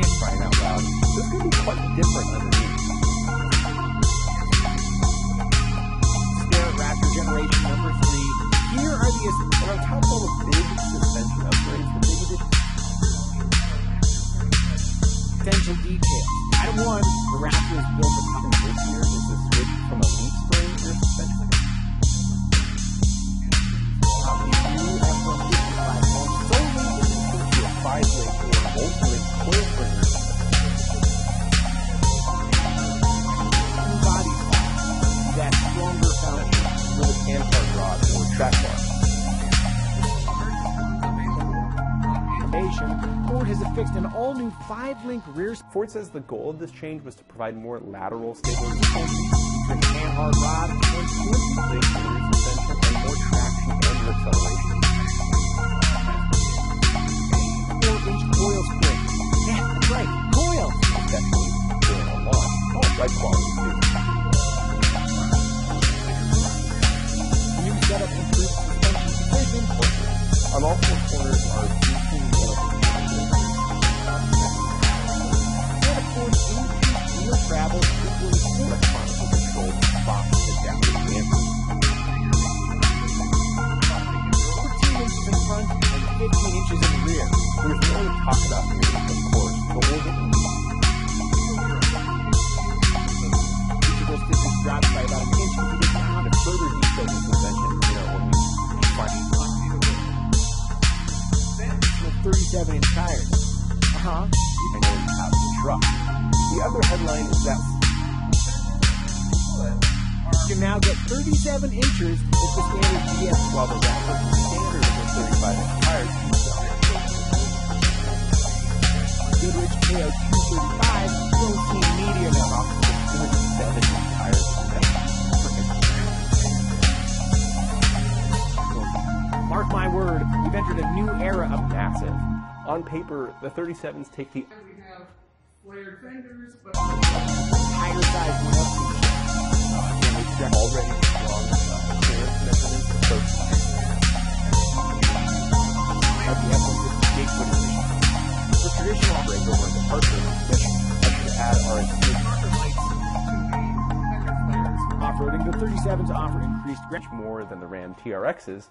can't cry it out loud, this be quite different underneath. Raptor Generation number three. Here are the on top of all the big suspension upgrades, the big additions. Potential details. Item one, the Raptor is built for this year. Foundation, Ford has affixed an all-new five-link rear Ford says the goal of this change was to provide more lateral stabilization, spring Panhard rod and link suspension, and more traction and acceleration. 15 inches in the rear. There's more to talk about here, of course, but we'll get those distance drops by about an inch to the ground. the further you know, when we find With 37 inch tires. Uh-huh. and then have the truck. The other headline is that You can now get 37 inches with the standard GS while the Raptor is standard with 35 inch tires, 235 still seen medium and off with 37 inch tires. Mark my word, we've entered a new era of Massive. On paper, the 37s take the We have flared fenders, but 7s offer increased grip more than the Ram TRXs.